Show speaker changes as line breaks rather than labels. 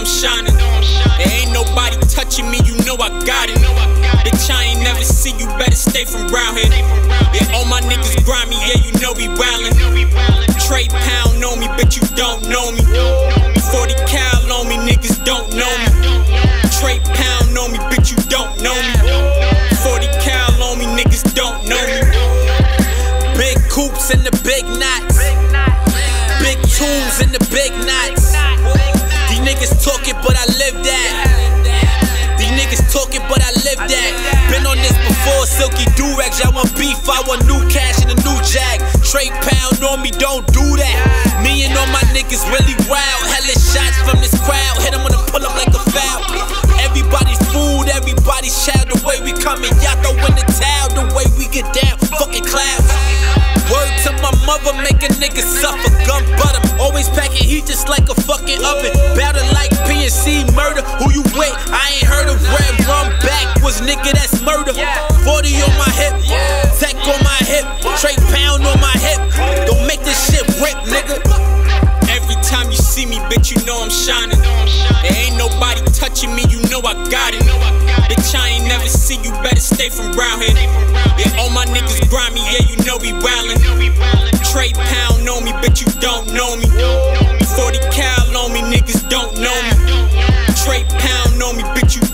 I'm shining. There ain't nobody touching me, you know I got it. Bitch, I ain't never see you, better stay from round here. Yeah, all my niggas grimy, yeah, you know we wildin'. Trey Pound know me, bitch, you don't know me. 40 cal on me, niggas don't know me. Trey Pound know me, bitch, you don't know me. 40 cal on me, niggas don't know me.
Big coops and the big knots. Big tools and the big knots. Niggas talking, but I live that. These niggas talking, but I live that. Been on this before, silky durags. Y'all want beef, I want new cash and a new jag. Trey pound on me, don't do that. Me and all my niggas really wild. Hella shots from this crowd. Hit 'em when I pull up like a foul. Everybody's food, everybody's child. The way we coming, y'all throw in the towel. The way we get down, fucking clouds. Word to my mother, make a nigga suffer. Gun butter, always packing heat just like a fucking oven. Battle niggas see murder. Who you with? I ain't heard of red run back. Was nigga. That's murder. 40 on my hip, tech on my hip, Trey Pound on my hip. Don't make this shit rip, nigga.
Every time you see me, bitch, you know I'm shining. There ain't nobody touching me, you know I got it. Bitch, I ain't never see you, better stay from round here. Yeah, all my niggas grimy, yeah, you know we wildin'. Trey Pound know me, but you don't know me. 40 cal on me, niggas don't know me. Trey Pound on me, bitch, you